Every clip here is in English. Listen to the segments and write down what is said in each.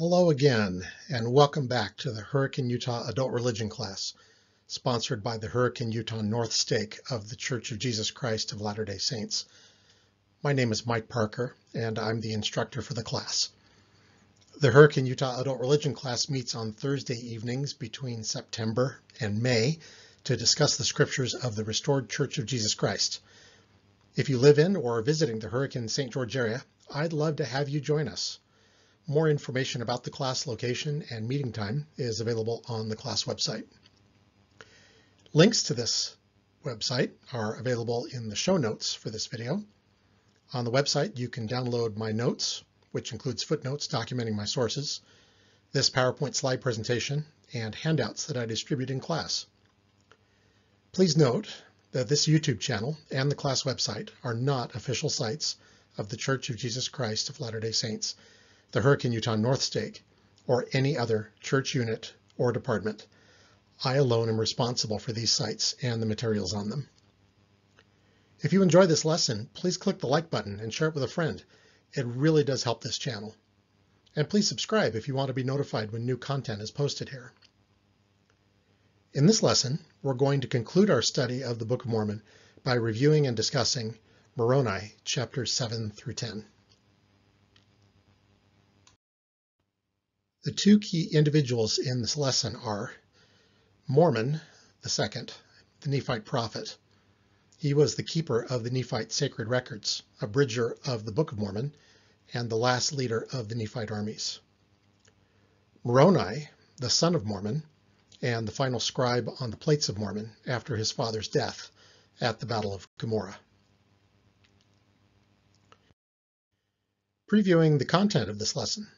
Hello again, and welcome back to the Hurricane Utah Adult Religion class, sponsored by the Hurricane Utah North Stake of the Church of Jesus Christ of Latter-day Saints. My name is Mike Parker, and I'm the instructor for the class. The Hurricane Utah Adult Religion class meets on Thursday evenings between September and May to discuss the scriptures of the Restored Church of Jesus Christ. If you live in or are visiting the Hurricane St. George area, I'd love to have you join us. More information about the class location and meeting time is available on the class website. Links to this website are available in the show notes for this video. On the website, you can download my notes, which includes footnotes documenting my sources, this PowerPoint slide presentation, and handouts that I distribute in class. Please note that this YouTube channel and the class website are not official sites of the Church of Jesus Christ of Latter-day Saints the Hurricane Utah North Stake, or any other church unit or department. I alone am responsible for these sites and the materials on them. If you enjoy this lesson, please click the like button and share it with a friend. It really does help this channel. And please subscribe if you want to be notified when new content is posted here. In this lesson, we're going to conclude our study of the Book of Mormon by reviewing and discussing Moroni chapters 7 through 10. The two key individuals in this lesson are Mormon the second, the Nephite prophet. He was the keeper of the Nephite sacred records, a bridger of the Book of Mormon, and the last leader of the Nephite armies. Moroni, the son of Mormon, and the final scribe on the plates of Mormon after his father's death at the Battle of Cumorah. Previewing the content of this lesson.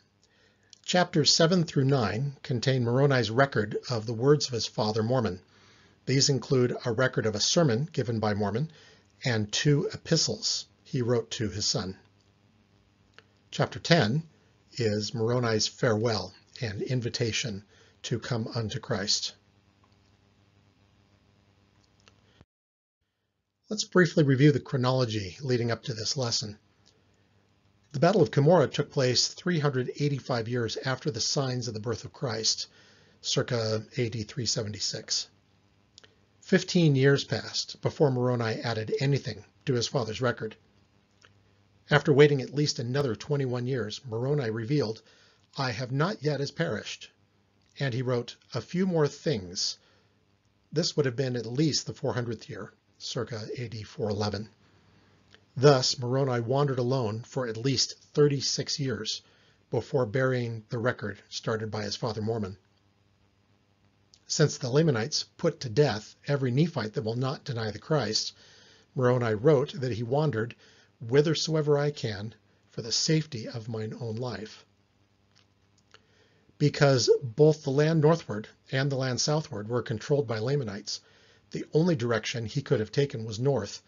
Chapters 7 through 9 contain Moroni's record of the words of his father Mormon. These include a record of a sermon given by Mormon and two epistles he wrote to his son. Chapter 10 is Moroni's farewell and invitation to come unto Christ. Let's briefly review the chronology leading up to this lesson. The Battle of Cumorah took place 385 years after the signs of the birth of Christ, circa AD 376. Fifteen years passed before Moroni added anything to his father's record. After waiting at least another 21 years, Moroni revealed, I have not yet as perished. And he wrote, a few more things. This would have been at least the 400th year, circa AD 411. Thus, Moroni wandered alone for at least 36 years before burying the record started by his father Mormon. Since the Lamanites put to death every Nephite that will not deny the Christ, Moroni wrote that he wandered whithersoever I can for the safety of mine own life. Because both the land northward and the land southward were controlled by Lamanites, the only direction he could have taken was north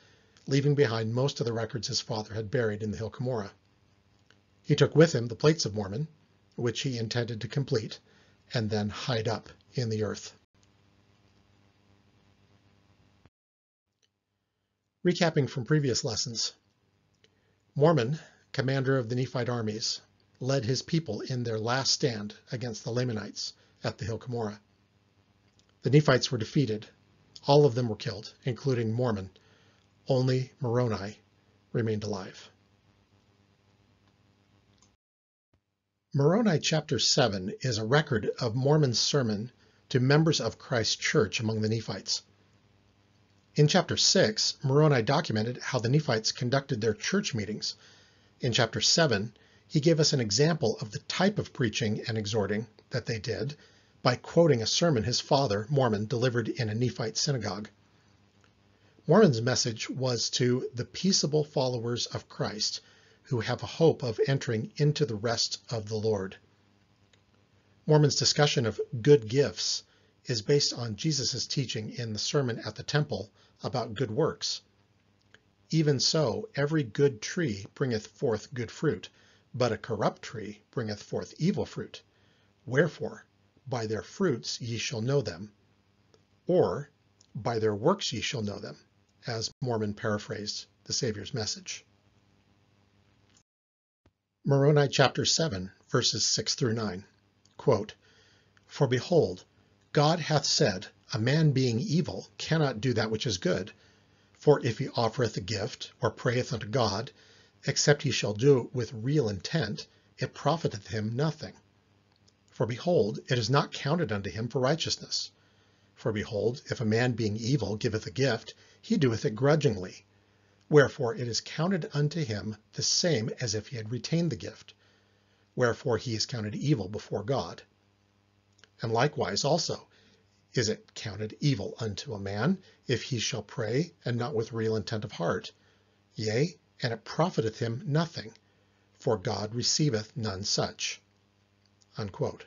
leaving behind most of the records his father had buried in the hill Cumorah. He took with him the plates of Mormon, which he intended to complete, and then hide up in the earth. Recapping from previous lessons, Mormon, commander of the Nephite armies, led his people in their last stand against the Lamanites at the hill Cumorah. The Nephites were defeated. All of them were killed, including Mormon, only Moroni remained alive. Moroni chapter 7 is a record of Mormon's sermon to members of Christ's church among the Nephites. In chapter 6, Moroni documented how the Nephites conducted their church meetings. In chapter 7, he gave us an example of the type of preaching and exhorting that they did by quoting a sermon his father, Mormon, delivered in a Nephite synagogue. Mormon's message was to the peaceable followers of Christ who have a hope of entering into the rest of the Lord. Mormon's discussion of good gifts is based on Jesus' teaching in the Sermon at the Temple about good works. Even so, every good tree bringeth forth good fruit, but a corrupt tree bringeth forth evil fruit. Wherefore, by their fruits ye shall know them, or by their works ye shall know them as Mormon paraphrased the Savior's message. Moroni chapter 7, verses 6 through 9. Quote, For behold, God hath said, A man being evil cannot do that which is good. For if he offereth a gift, or prayeth unto God, except he shall do it with real intent, it profiteth him nothing. For behold, it is not counted unto him for righteousness. For behold, if a man being evil giveth a gift, he doeth it grudgingly. Wherefore it is counted unto him the same as if he had retained the gift. Wherefore he is counted evil before God. And likewise also, is it counted evil unto a man if he shall pray and not with real intent of heart? Yea, and it profiteth him nothing, for God receiveth none such. Unquote.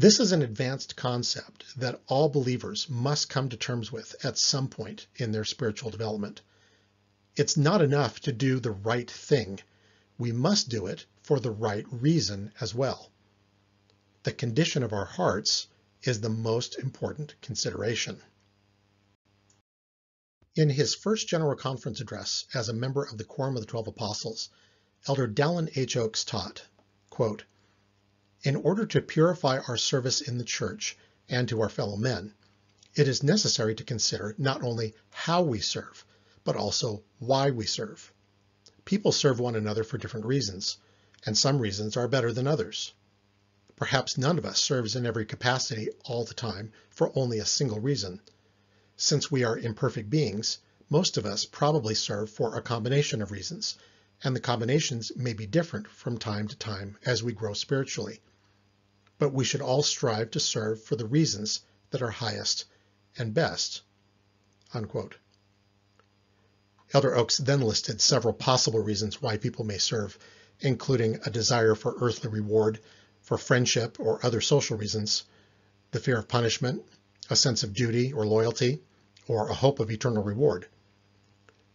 This is an advanced concept that all believers must come to terms with at some point in their spiritual development. It's not enough to do the right thing. We must do it for the right reason as well. The condition of our hearts is the most important consideration. In his first General Conference address as a member of the Quorum of the Twelve Apostles, Elder Dallin H. Oaks taught, quote, In order to purify our service in the church and to our fellow men, it is necessary to consider not only how we serve, but also why we serve. People serve one another for different reasons, and some reasons are better than others. Perhaps none of us serves in every capacity all the time for only a single reason. Since we are imperfect beings, most of us probably serve for a combination of reasons, and the combinations may be different from time to time as we grow spiritually. But we should all strive to serve for the reasons that are highest and best. Unquote. Elder Oaks then listed several possible reasons why people may serve, including a desire for earthly reward, for friendship or other social reasons, the fear of punishment, a sense of duty or loyalty, or a hope of eternal reward.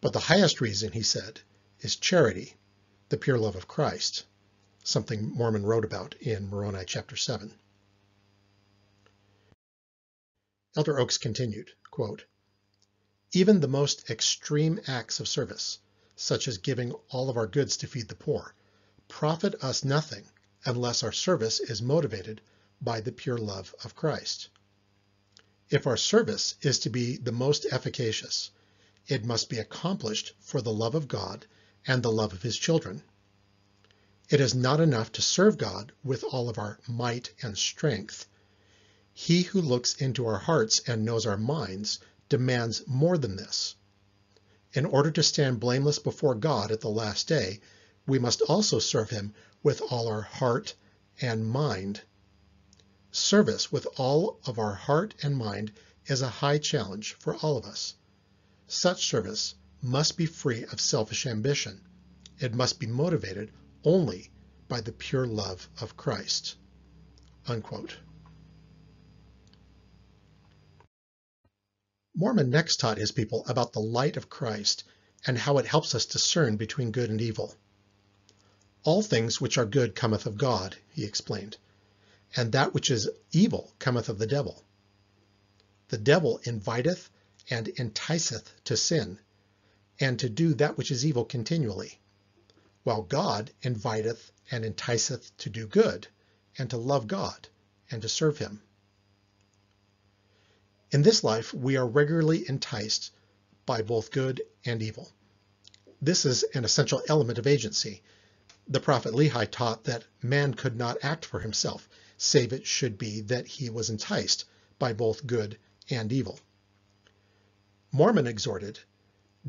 But the highest reason, he said, is charity, the pure love of Christ, something Mormon wrote about in Moroni chapter 7. Elder Oaks continued, quote, Even the most extreme acts of service, such as giving all of our goods to feed the poor, profit us nothing unless our service is motivated by the pure love of Christ. If our service is to be the most efficacious, it must be accomplished for the love of God and the love of his children. It is not enough to serve God with all of our might and strength. He who looks into our hearts and knows our minds demands more than this. In order to stand blameless before God at the last day, we must also serve him with all our heart and mind. Service with all of our heart and mind is a high challenge for all of us. Such service must be free of selfish ambition. It must be motivated only by the pure love of Christ. Unquote. Mormon next taught his people about the light of Christ and how it helps us discern between good and evil. All things which are good cometh of God, he explained, and that which is evil cometh of the devil. The devil inviteth and enticeth to sin, and to do that which is evil continually, while God inviteth and enticeth to do good, and to love God, and to serve him. In this life we are regularly enticed by both good and evil. This is an essential element of agency, the prophet Lehi taught that man could not act for himself, save it should be that he was enticed by both good and evil. Mormon exhorted,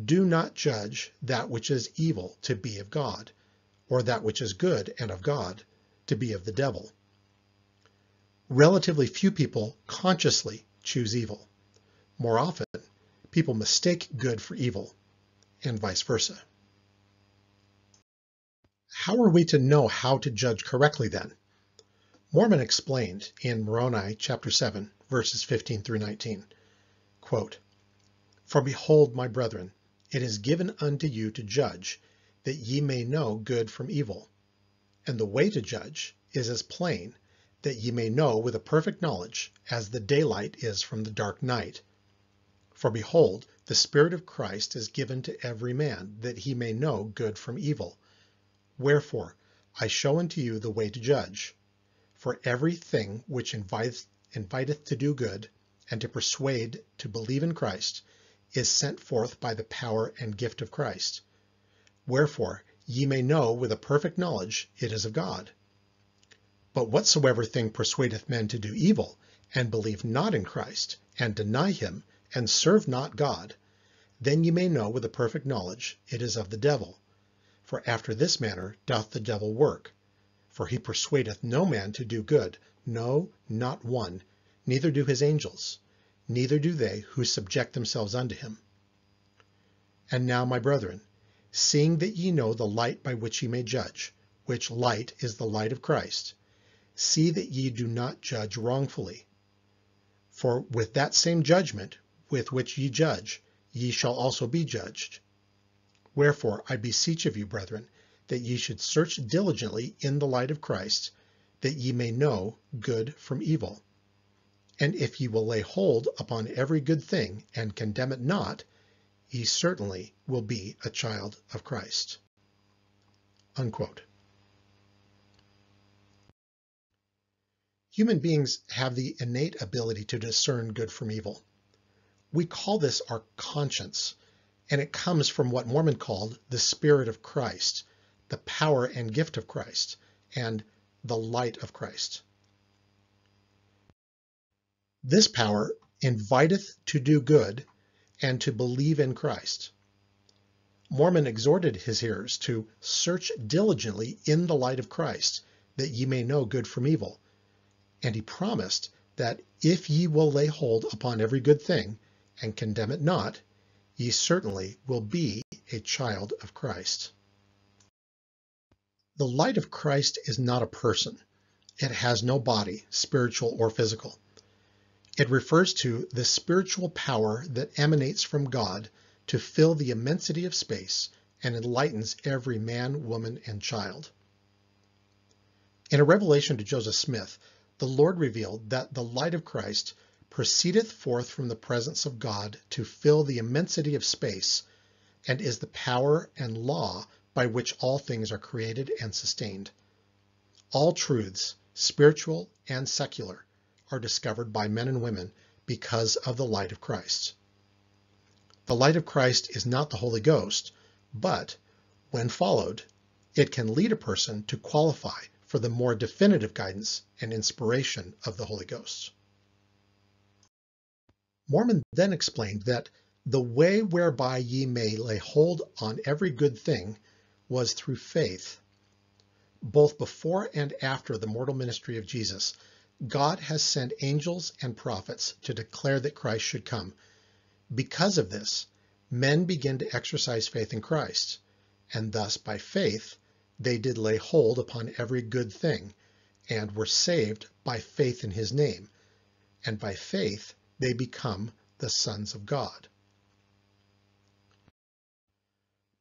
Do not judge that which is evil to be of God, or that which is good and of God to be of the devil. Relatively few people consciously choose evil. More often, people mistake good for evil, and vice versa. How are we to know how to judge correctly then? Mormon explained in Moroni chapter 7, verses 15 through 19, quote, For behold, my brethren, it is given unto you to judge, that ye may know good from evil. And the way to judge is as plain, that ye may know with a perfect knowledge, as the daylight is from the dark night. For behold, the Spirit of Christ is given to every man, that he may know good from evil. Wherefore, I show unto you the way to judge. For every thing which inviteth, inviteth to do good, and to persuade to believe in Christ, is sent forth by the power and gift of Christ. Wherefore ye may know with a perfect knowledge it is of God. But whatsoever thing persuadeth men to do evil, and believe not in Christ, and deny him, and serve not God, then ye may know with a perfect knowledge it is of the devil. For after this manner doth the devil work. For he persuadeth no man to do good, no, not one, neither do his angels, neither do they who subject themselves unto him. And now, my brethren, seeing that ye know the light by which ye may judge, which light is the light of Christ, see that ye do not judge wrongfully. For with that same judgment with which ye judge, ye shall also be judged. Wherefore I beseech of you, brethren, that ye should search diligently in the light of Christ, that ye may know good from evil. And if ye will lay hold upon every good thing and condemn it not, ye certainly will be a child of Christ. Unquote. Human beings have the innate ability to discern good from evil. We call this our conscience, and it comes from what Mormon called the Spirit of Christ, the power and gift of Christ, and the light of Christ. This power inviteth to do good and to believe in Christ. Mormon exhorted his hearers to search diligently in the light of Christ, that ye may know good from evil. And he promised that if ye will lay hold upon every good thing, and condemn it not, ye certainly will be a child of Christ. The light of Christ is not a person. It has no body, spiritual or physical. It refers to the spiritual power that emanates from God to fill the immensity of space and enlightens every man, woman, and child. In a revelation to Joseph Smith, the Lord revealed that the light of Christ proceedeth forth from the presence of God to fill the immensity of space, and is the power and law by which all things are created and sustained. All truths, spiritual and secular, are discovered by men and women because of the light of Christ. The light of Christ is not the Holy Ghost, but, when followed, it can lead a person to qualify for the more definitive guidance and inspiration of the Holy Ghost. Mormon then explained that the way whereby ye may lay hold on every good thing was through faith. Both before and after the mortal ministry of Jesus, God has sent angels and prophets to declare that Christ should come. Because of this, men begin to exercise faith in Christ, and thus by faith they did lay hold upon every good thing, and were saved by faith in his name, and by faith they become the sons of God.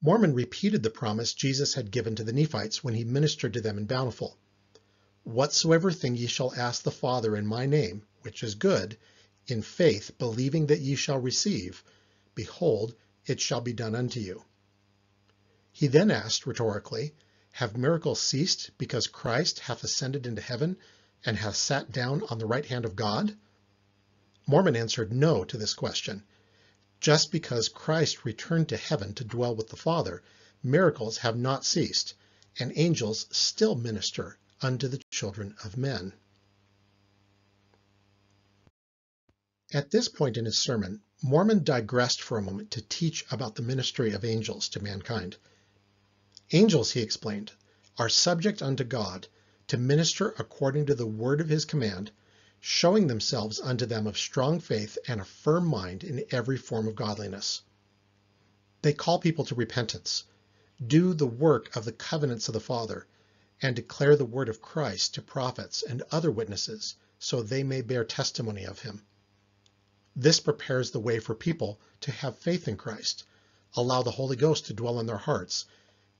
Mormon repeated the promise Jesus had given to the Nephites when he ministered to them in Bountiful. Whatsoever thing ye shall ask the Father in my name, which is good, in faith believing that ye shall receive, behold, it shall be done unto you. He then asked rhetorically, Have miracles ceased because Christ hath ascended into heaven and hath sat down on the right hand of God? Mormon answered no to this question. Just because Christ returned to heaven to dwell with the Father, miracles have not ceased, and angels still minister unto the children of men. At this point in his sermon, Mormon digressed for a moment to teach about the ministry of angels to mankind. Angels, he explained, are subject unto God to minister according to the word of his command showing themselves unto them of strong faith and a firm mind in every form of godliness. They call people to repentance, do the work of the covenants of the Father, and declare the word of Christ to prophets and other witnesses, so they may bear testimony of him. This prepares the way for people to have faith in Christ, allow the Holy Ghost to dwell in their hearts,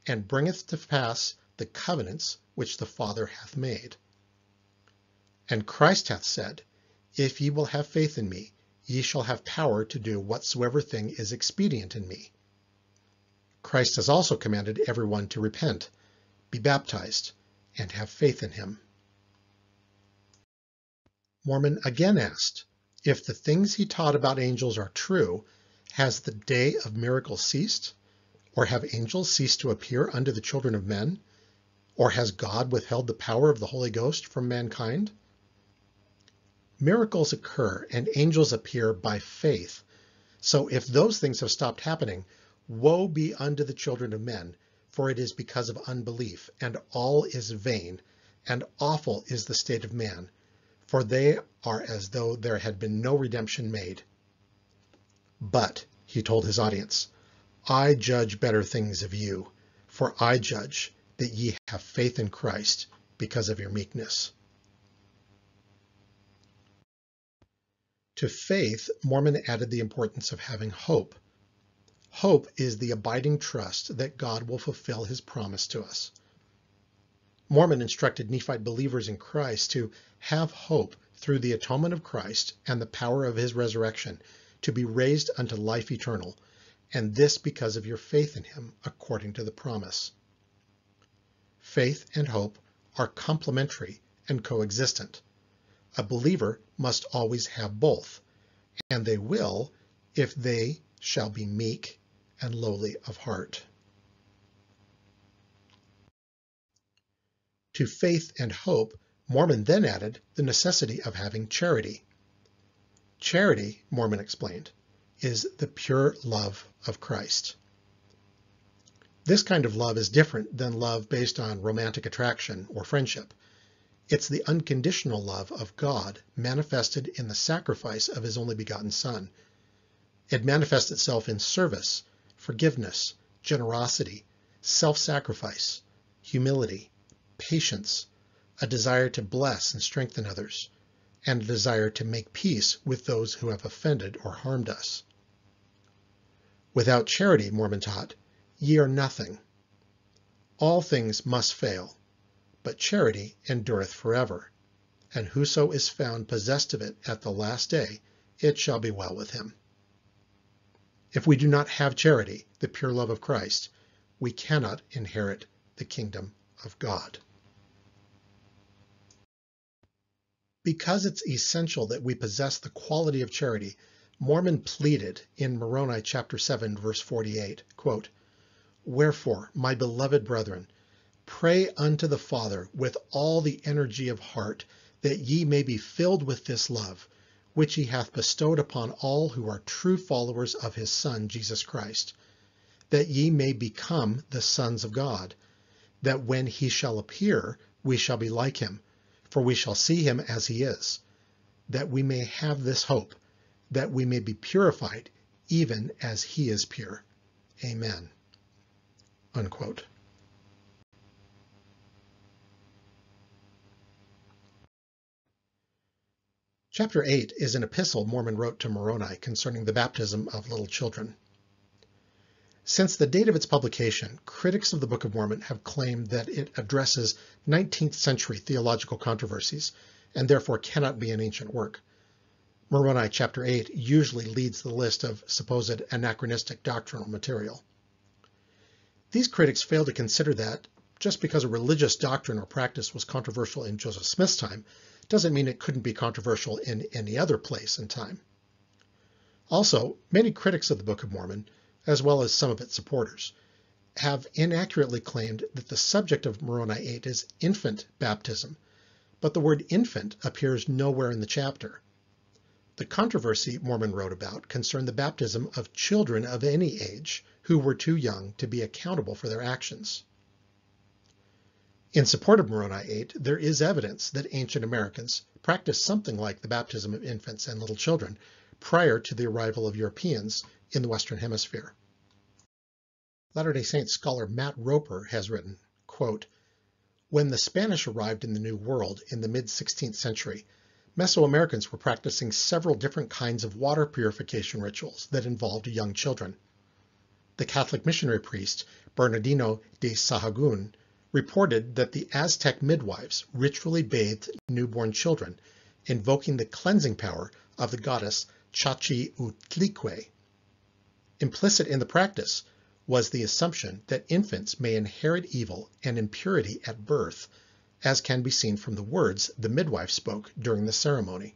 and bringeth to pass the covenants which the Father hath made. And Christ hath said, If ye will have faith in me, ye shall have power to do whatsoever thing is expedient in me. Christ has also commanded everyone to repent, be baptized, and have faith in him. Mormon again asked, if the things he taught about angels are true, has the day of miracles ceased? Or have angels ceased to appear unto the children of men? Or has God withheld the power of the Holy Ghost from mankind? Miracles occur and angels appear by faith. So if those things have stopped happening, woe be unto the children of men, for it is because of unbelief, and all is vain, and awful is the state of man, for they are as though there had been no redemption made. But, he told his audience, I judge better things of you, for I judge that ye have faith in Christ because of your meekness. To faith, Mormon added the importance of having hope. Hope is the abiding trust that God will fulfill his promise to us. Mormon instructed Nephite believers in Christ to have hope through the atonement of Christ and the power of his resurrection to be raised unto life eternal, and this because of your faith in him according to the promise. Faith and hope are complementary and coexistent. A believer must always have both, and they will if they shall be meek and lowly of heart. To faith and hope, Mormon then added the necessity of having charity. Charity, Mormon explained, is the pure love of Christ. This kind of love is different than love based on romantic attraction or friendship. It's the unconditional love of God manifested in the sacrifice of his only begotten Son. It manifests itself in service, forgiveness, generosity, self-sacrifice, humility, patience, a desire to bless and strengthen others, and a desire to make peace with those who have offended or harmed us. Without charity, Mormon taught, ye are nothing. All things must fail, but charity endureth forever. And whoso is found possessed of it at the last day, it shall be well with him. If we do not have charity, the pure love of Christ, we cannot inherit the kingdom of God. Because it's essential that we possess the quality of charity, Mormon pleaded in Moroni chapter 7 verse 48, quote, Wherefore, my beloved brethren, pray unto the Father with all the energy of heart, that ye may be filled with this love, which he hath bestowed upon all who are true followers of his Son, Jesus Christ, that ye may become the sons of God, that when he shall appear, we shall be like him, for we shall see him as he is, that we may have this hope, that we may be purified even as he is pure. Amen. Unquote. Chapter 8 is an epistle Mormon wrote to Moroni concerning the baptism of little children. Since the date of its publication, critics of the Book of Mormon have claimed that it addresses 19th century theological controversies and therefore cannot be an ancient work. Moroni chapter 8 usually leads the list of supposed anachronistic doctrinal material. These critics fail to consider that just because a religious doctrine or practice was controversial in Joseph Smith's time doesn't mean it couldn't be controversial in any other place and time. Also, many critics of the Book of Mormon, as well as some of its supporters, have inaccurately claimed that the subject of Moroni 8 is infant baptism, but the word infant appears nowhere in the chapter. The controversy Mormon wrote about concerned the baptism of children of any age who were too young to be accountable for their actions. In support of Moroni 8, there is evidence that ancient Americans practiced something like the baptism of infants and little children prior to the arrival of Europeans in the Western Hemisphere. Latter-day Saint scholar Matt Roper has written, quote, When the Spanish arrived in the New World in the mid-16th century, Mesoamericans were practicing several different kinds of water purification rituals that involved young children. The Catholic missionary priest Bernardino de Sahagun reported that the Aztec midwives ritually bathed newborn children, invoking the cleansing power of the goddess Chalchiuhtlicue. Implicit in the practice was the assumption that infants may inherit evil and impurity at birth, as can be seen from the words the midwife spoke during the ceremony.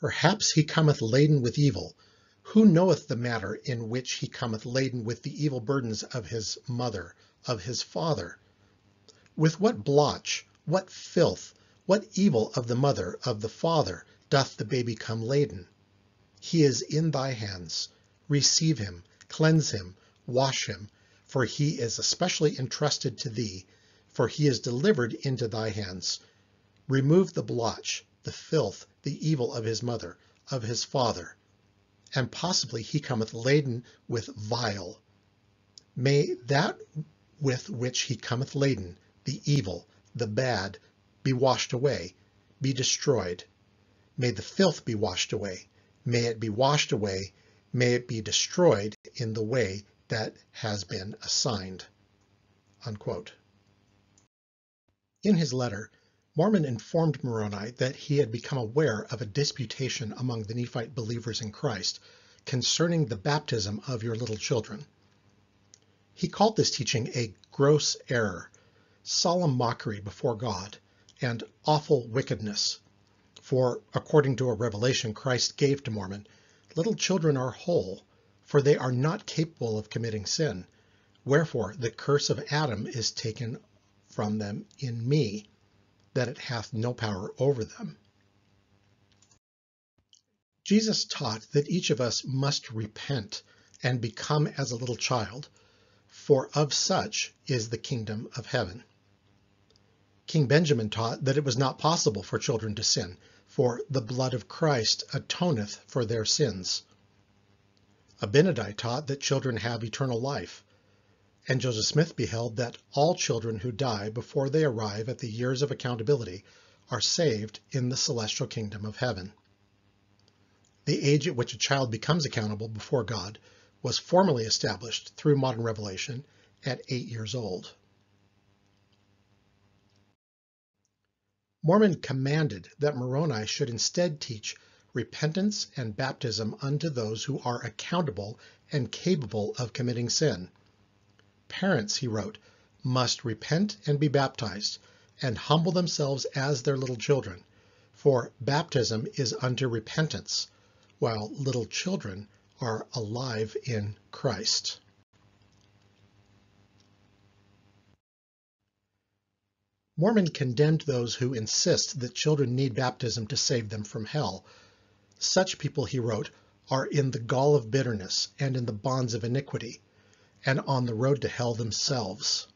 Perhaps he cometh laden with evil. Who knoweth the matter in which he cometh laden with the evil burdens of his mother, of his father? With what blotch, what filth, what evil of the mother, of the father, doth the baby come laden? He is in thy hands. Receive him, cleanse him, wash him, for he is especially entrusted to thee, for he is delivered into thy hands. Remove the blotch, the filth, the evil of his mother, of his father, and possibly he cometh laden with vile. May that with which he cometh laden, the evil, the bad, be washed away, be destroyed. May the filth be washed away. May it be washed away. May it be destroyed in the way that has been assigned. Unquote. In his letter, Mormon informed Moroni that he had become aware of a disputation among the Nephite believers in Christ concerning the baptism of your little children. He called this teaching a gross error, solemn mockery before God, and awful wickedness. For, according to a revelation Christ gave to Mormon, little children are whole, for they are not capable of committing sin. Wherefore the curse of Adam is taken from them in me that it hath no power over them. Jesus taught that each of us must repent and become as a little child, for of such is the kingdom of heaven. King Benjamin taught that it was not possible for children to sin, for the blood of Christ atoneth for their sins. Abinadi taught that children have eternal life, and Joseph Smith beheld that all children who die before they arrive at the years of accountability are saved in the celestial kingdom of heaven. The age at which a child becomes accountable before God was formally established through modern revelation at eight years old. Mormon commanded that Moroni should instead teach repentance and baptism unto those who are accountable and capable of committing sin Parents, he wrote, must repent and be baptized, and humble themselves as their little children, for baptism is unto repentance, while little children are alive in Christ. Mormon condemned those who insist that children need baptism to save them from hell. Such people, he wrote, are in the gall of bitterness and in the bonds of iniquity, and on the road to hell themselves.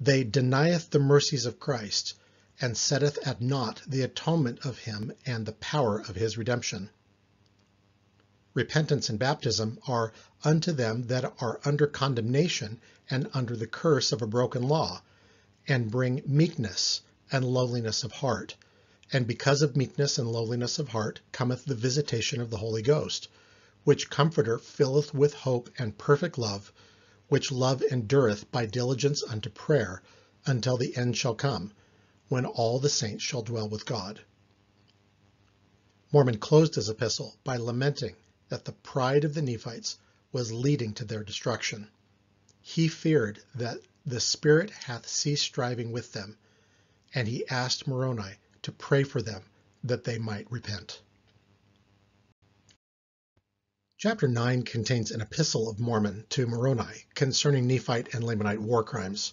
They denieth the mercies of Christ, and setteth at naught the atonement of him and the power of his redemption. Repentance and baptism are unto them that are under condemnation and under the curse of a broken law, and bring meekness and lowliness of heart. And because of meekness and lowliness of heart cometh the visitation of the Holy Ghost, which Comforter filleth with hope and perfect love, which love endureth by diligence unto prayer, until the end shall come, when all the saints shall dwell with God. Mormon closed his epistle by lamenting that the pride of the Nephites was leading to their destruction. He feared that the Spirit hath ceased striving with them, and he asked Moroni to pray for them that they might repent. Chapter 9 contains an epistle of Mormon to Moroni concerning Nephite and Lamanite war crimes.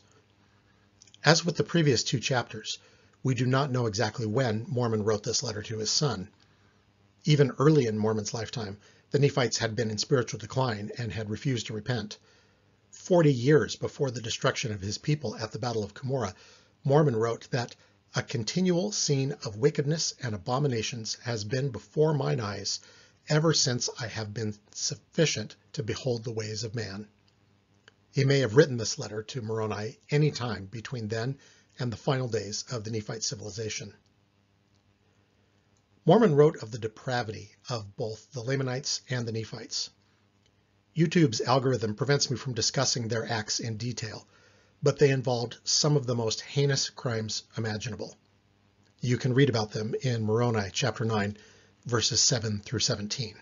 As with the previous two chapters, we do not know exactly when Mormon wrote this letter to his son. Even early in Mormon's lifetime, the Nephites had been in spiritual decline and had refused to repent. Forty years before the destruction of his people at the Battle of Cumorah, Mormon wrote that a continual scene of wickedness and abominations has been before mine eyes ever since I have been sufficient to behold the ways of man. He may have written this letter to Moroni any time between then and the final days of the Nephite civilization. Mormon wrote of the depravity of both the Lamanites and the Nephites. YouTube's algorithm prevents me from discussing their acts in detail, but they involved some of the most heinous crimes imaginable. You can read about them in Moroni chapter 9, verses 7 through 17.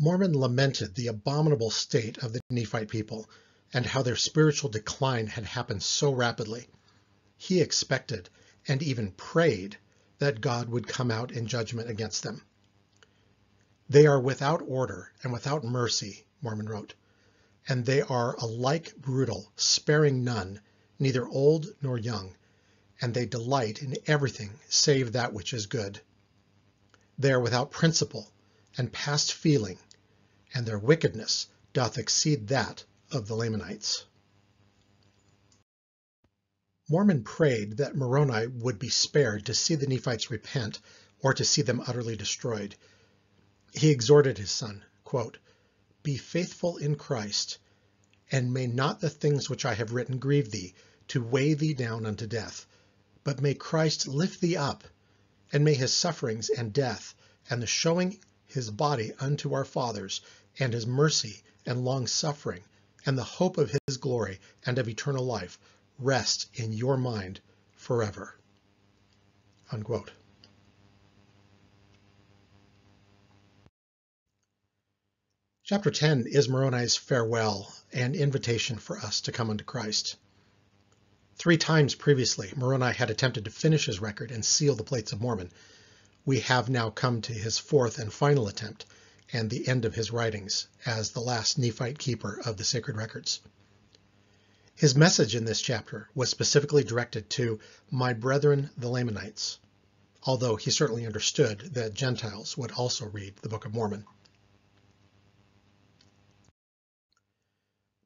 Mormon lamented the abominable state of the Nephite people, and how their spiritual decline had happened so rapidly. He expected and even prayed that God would come out in judgment against them. They are without order and without mercy, Mormon wrote, and they are alike brutal, sparing none, neither old nor young, and they delight in everything save that which is good. They are without principle and past feeling, and their wickedness doth exceed that of the Lamanites. Mormon prayed that Moroni would be spared to see the Nephites repent or to see them utterly destroyed. He exhorted his son, quote, Be faithful in Christ, and may not the things which I have written grieve thee, to weigh thee down unto death, but may Christ lift thee up, and may his sufferings and death, and the showing his body unto our fathers, and his mercy and long suffering, and the hope of his glory and of eternal life rest in your mind forever. Unquote. Chapter 10 is Moroni's farewell and invitation for us to come unto Christ. Three times previously, Moroni had attempted to finish his record and seal the plates of Mormon. We have now come to his fourth and final attempt and the end of his writings as the last Nephite keeper of the sacred records. His message in this chapter was specifically directed to my brethren the Lamanites, although he certainly understood that Gentiles would also read the Book of Mormon.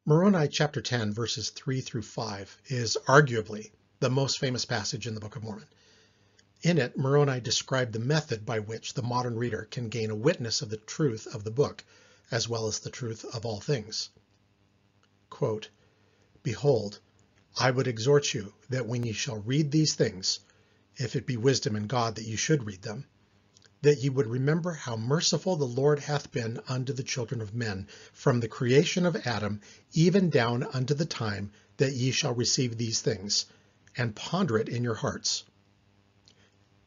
Moroni chapter 10 verses 3 through 5 is arguably the most famous passage in the Book of Mormon. In it, Moroni described the method by which the modern reader can gain a witness of the truth of the book, as well as the truth of all things. Quote, Behold, I would exhort you that when ye shall read these things, if it be wisdom in God that ye should read them, that ye would remember how merciful the Lord hath been unto the children of men from the creation of Adam even down unto the time that ye shall receive these things, and ponder it in your hearts.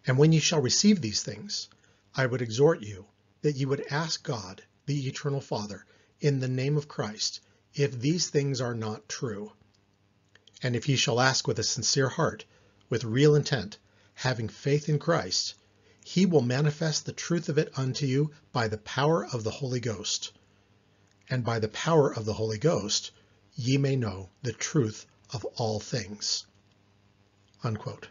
And when ye shall receive these things, I would exhort you that ye would ask God, the eternal Father, in the name of Christ, if these things are not true. And if ye shall ask with a sincere heart, with real intent, having faith in Christ, he will manifest the truth of it unto you by the power of the Holy Ghost. And by the power of the Holy Ghost ye may know the truth of all things. Unquote.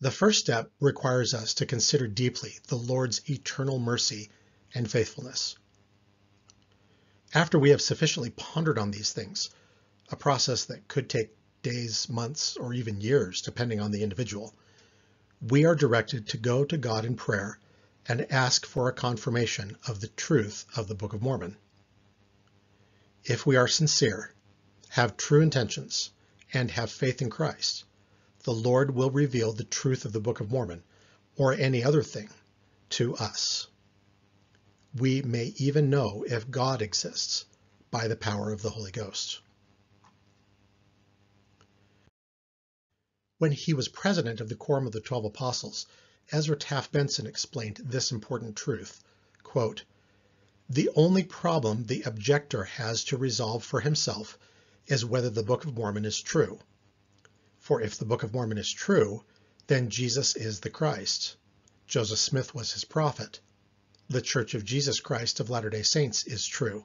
The first step requires us to consider deeply the Lord's eternal mercy and faithfulness. After we have sufficiently pondered on these things, a process that could take days, months, or even years, depending on the individual, we are directed to go to God in prayer and ask for a confirmation of the truth of the Book of Mormon. If we are sincere, have true intentions, and have faith in Christ, the Lord will reveal the truth of the Book of Mormon, or any other thing, to us. We may even know if God exists by the power of the Holy Ghost. When he was president of the Quorum of the Twelve Apostles, Ezra Taft Benson explained this important truth. Quote, the only problem the objector has to resolve for himself is whether the Book of Mormon is true. For if the Book of Mormon is true, then Jesus is the Christ. Joseph Smith was his prophet. The Church of Jesus Christ of Latter-day Saints is true,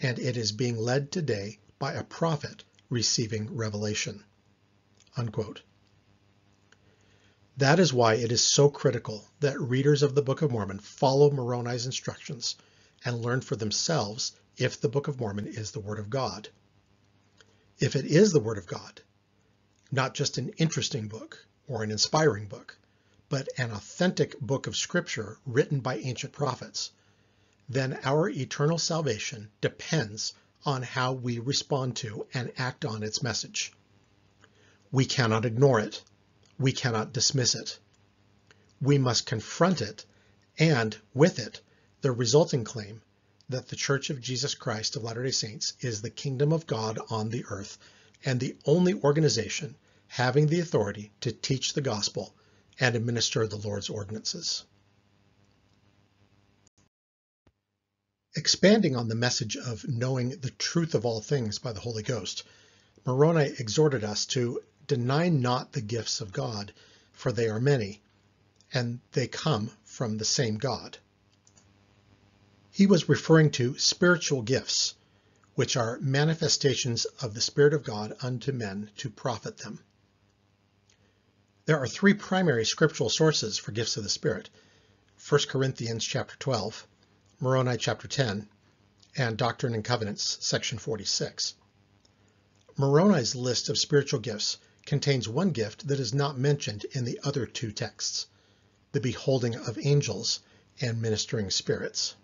and it is being led today by a prophet receiving revelation. Unquote. That is why it is so critical that readers of the Book of Mormon follow Moroni's instructions and learn for themselves if the Book of Mormon is the Word of God. If it is the Word of God, not just an interesting book or an inspiring book, but an authentic book of Scripture written by ancient prophets, then our eternal salvation depends on how we respond to and act on its message. We cannot ignore it we cannot dismiss it. We must confront it and, with it, the resulting claim that the Church of Jesus Christ of Latter-day Saints is the kingdom of God on the earth and the only organization having the authority to teach the gospel and administer the Lord's ordinances. Expanding on the message of knowing the truth of all things by the Holy Ghost, Moroni exhorted us to deny not the gifts of God, for they are many, and they come from the same God. He was referring to spiritual gifts, which are manifestations of the Spirit of God unto men to profit them. There are three primary scriptural sources for gifts of the Spirit. 1 Corinthians chapter 12, Moroni chapter 10, and Doctrine and Covenants section 46. Moroni's list of spiritual gifts contains one gift that is not mentioned in the other two texts, the beholding of angels and ministering spirits.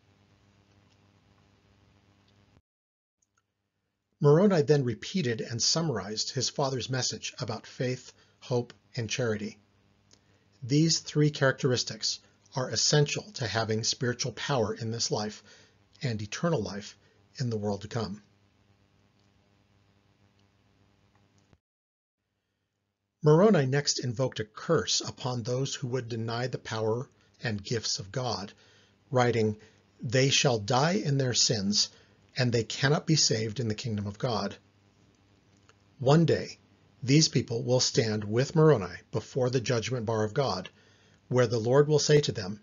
Moroni then repeated and summarized his father's message about faith, hope, and charity. These three characteristics are essential to having spiritual power in this life and eternal life in the world to come. Moroni next invoked a curse upon those who would deny the power and gifts of God, writing, They shall die in their sins, and they cannot be saved in the kingdom of God. One day, these people will stand with Moroni before the judgment bar of God, where the Lord will say to them,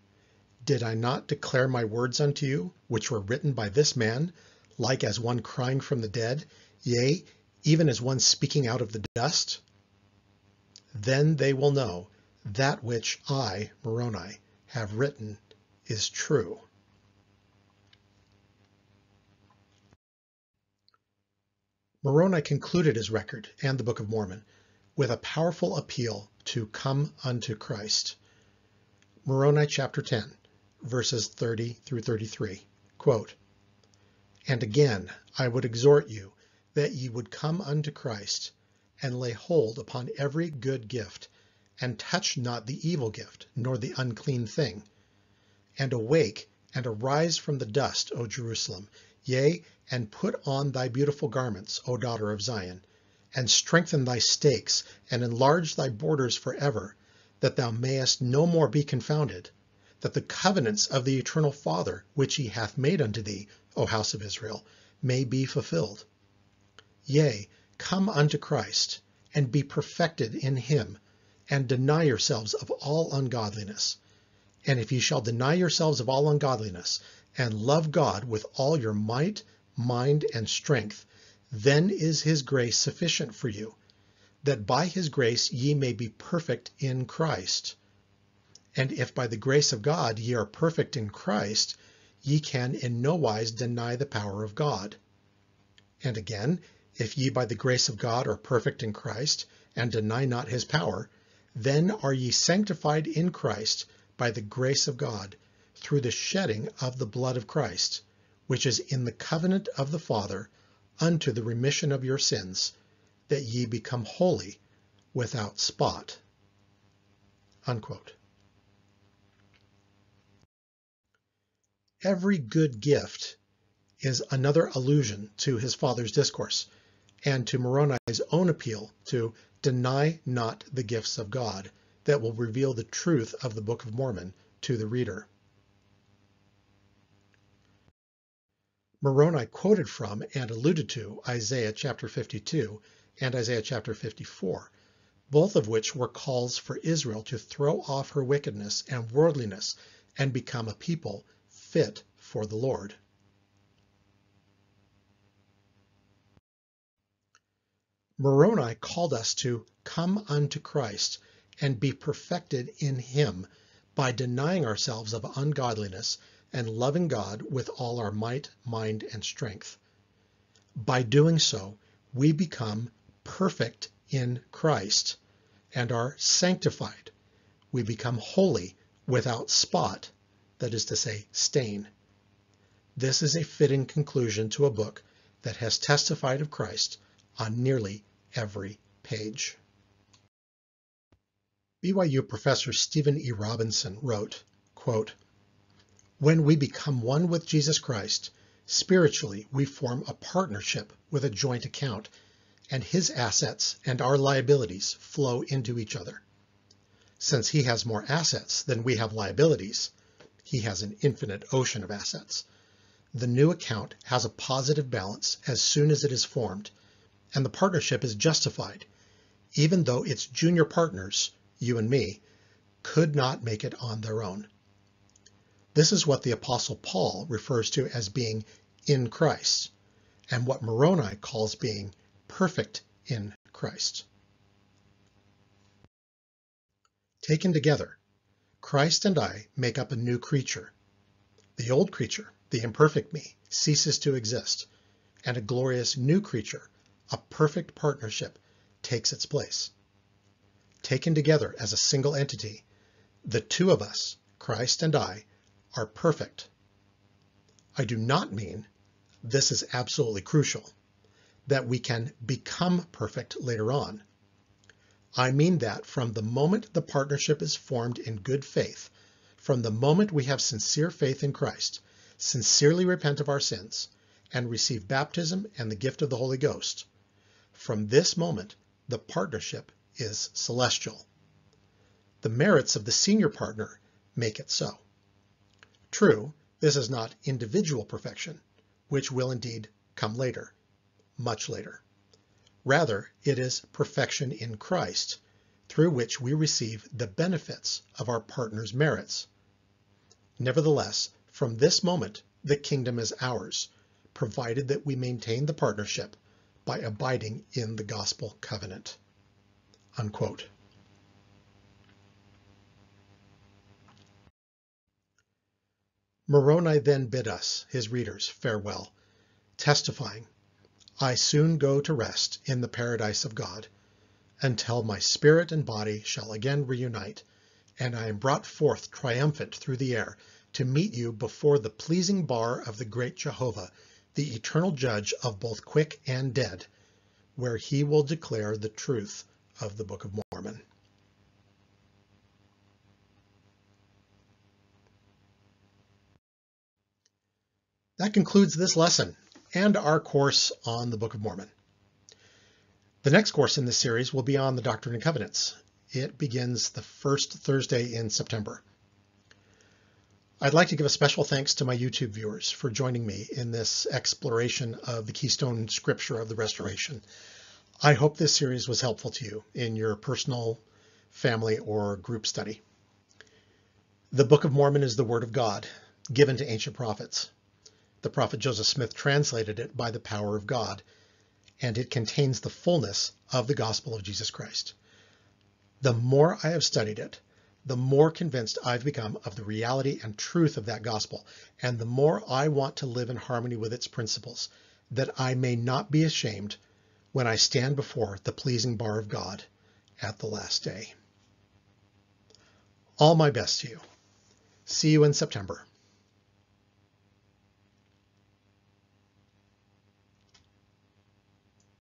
Did I not declare my words unto you, which were written by this man, like as one crying from the dead, yea, even as one speaking out of the dust? Then they will know that which I, Moroni, have written is true. Moroni concluded his record and the Book of Mormon with a powerful appeal to come unto Christ. Moroni chapter 10, verses 30 through 33, quote, And again I would exhort you that ye would come unto Christ, and lay hold upon every good gift, and touch not the evil gift, nor the unclean thing. And awake, and arise from the dust, O Jerusalem, Yea, and put on thy beautiful garments, O daughter of Zion, and strengthen thy stakes, and enlarge thy borders for ever, that thou mayest no more be confounded, that the covenants of the eternal Father, which he hath made unto thee, O house of Israel, may be fulfilled. Yea, come unto Christ, and be perfected in him, and deny yourselves of all ungodliness. And if ye shall deny yourselves of all ungodliness, and love God with all your might, mind, and strength, then is his grace sufficient for you, that by his grace ye may be perfect in Christ. And if by the grace of God ye are perfect in Christ, ye can in no wise deny the power of God. And again, if ye by the grace of God are perfect in Christ, and deny not his power, then are ye sanctified in Christ by the grace of God, through the shedding of the blood of Christ, which is in the covenant of the Father, unto the remission of your sins, that ye become holy without spot. Unquote. Every good gift is another allusion to his father's discourse and to Moroni's own appeal to deny not the gifts of God that will reveal the truth of the Book of Mormon to the reader. Moroni quoted from and alluded to Isaiah chapter 52 and Isaiah chapter 54, both of which were calls for Israel to throw off her wickedness and worldliness and become a people fit for the Lord. Moroni called us to come unto Christ and be perfected in him by denying ourselves of ungodliness and loving God with all our might, mind, and strength. By doing so, we become perfect in Christ and are sanctified. We become holy without spot, that is to say, stain. This is a fitting conclusion to a book that has testified of Christ on nearly every page. BYU professor Stephen E. Robinson wrote, quote, when we become one with Jesus Christ, spiritually we form a partnership with a joint account, and his assets and our liabilities flow into each other. Since he has more assets than we have liabilities, he has an infinite ocean of assets. the new account has a positive balance as soon as it is formed, and the partnership is justified, even though its junior partners, you and me, could not make it on their own. This is what the Apostle Paul refers to as being in Christ, and what Moroni calls being perfect in Christ. Taken together, Christ and I make up a new creature. The old creature, the imperfect me, ceases to exist, and a glorious new creature, a perfect partnership, takes its place. Taken together as a single entity, the two of us, Christ and I, are perfect. I do not mean, this is absolutely crucial, that we can become perfect later on. I mean that from the moment the partnership is formed in good faith, from the moment we have sincere faith in Christ, sincerely repent of our sins, and receive baptism and the gift of the Holy Ghost, from this moment the partnership is celestial. The merits of the senior partner make it so. True, this is not individual perfection, which will indeed come later, much later. Rather, it is perfection in Christ, through which we receive the benefits of our partner's merits. Nevertheless, from this moment, the kingdom is ours, provided that we maintain the partnership by abiding in the gospel covenant. Unquote. Moroni then bid us, his readers, farewell, testifying I soon go to rest in the paradise of God, until my spirit and body shall again reunite, and I am brought forth triumphant through the air to meet you before the pleasing bar of the great Jehovah, the eternal judge of both quick and dead, where he will declare the truth of the Book of Mormon. That concludes this lesson and our course on the Book of Mormon. The next course in this series will be on the Doctrine and Covenants. It begins the first Thursday in September. I'd like to give a special thanks to my YouTube viewers for joining me in this exploration of the Keystone Scripture of the Restoration. I hope this series was helpful to you in your personal, family, or group study. The Book of Mormon is the Word of God, given to ancient prophets. The prophet Joseph Smith translated it by the power of God, and it contains the fullness of the gospel of Jesus Christ. The more I have studied it, the more convinced I've become of the reality and truth of that gospel, and the more I want to live in harmony with its principles, that I may not be ashamed when I stand before the pleasing bar of God at the last day. All my best to you. See you in September.